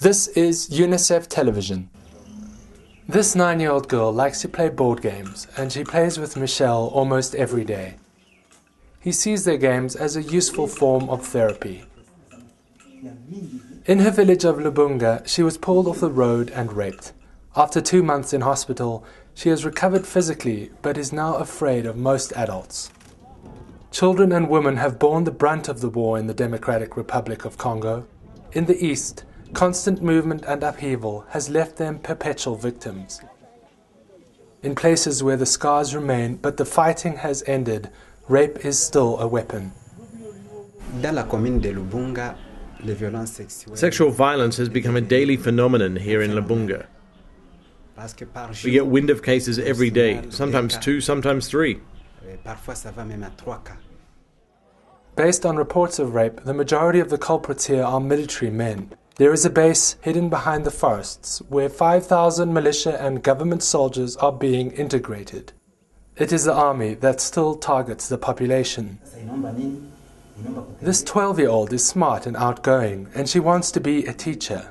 This is UNICEF Television. This nine year old girl likes to play board games, and she plays with Michelle almost every day. He sees their games as a useful form of therapy. In her village of Lubunga, she was pulled off the road and raped. After two months in hospital, she has recovered physically but is now afraid of most adults. Children and women have borne the brunt of the war in the Democratic Republic of Congo. In the east, constant movement and upheaval has left them perpetual victims. In places where the scars remain but the fighting has ended, rape is still a weapon. Sexual violence has become a daily phenomenon here in Lubunga. We get wind of cases every day, sometimes two, sometimes three. Based on reports of rape, the majority of the culprits here are military men. There is a base hidden behind the forests where 5,000 militia and government soldiers are being integrated. It is the army that still targets the population. This 12 year old is smart and outgoing, and she wants to be a teacher.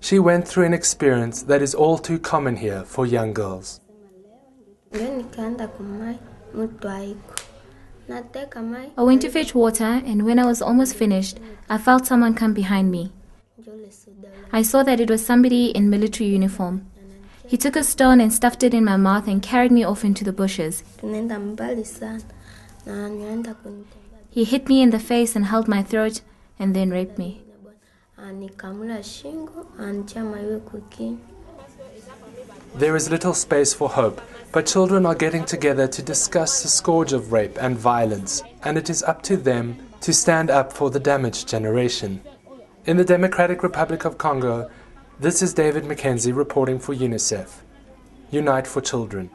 She went through an experience that is all too common here for young girls. I went to fetch water, and when I was almost finished, I felt someone come behind me. I saw that it was somebody in military uniform. He took a stone and stuffed it in my mouth and carried me off into the bushes. He hit me in the face and held my throat and then raped me. There is little space for hope, but children are getting together to discuss the scourge of rape and violence, and it is up to them to stand up for the damaged generation. In the Democratic Republic of Congo, this is David McKenzie reporting for UNICEF. Unite for Children.